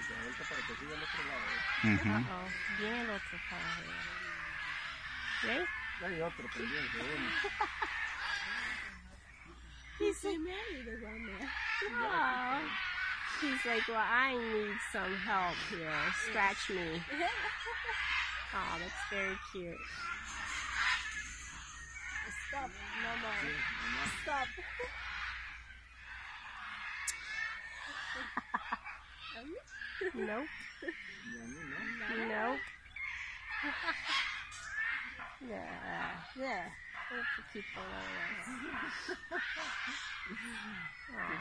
y se vuelta para que siga al otro lado. Ujú. Uh-oh. Viene el otro para arriba. Ready? Hay otro pendiente, uno. He's like, oh. He's like, well, I need some help here. Scratch me. Oh, that's very cute. Stop. No more. Stop. Nope. No. No. yeah. Yeah. That's the cute one. oh.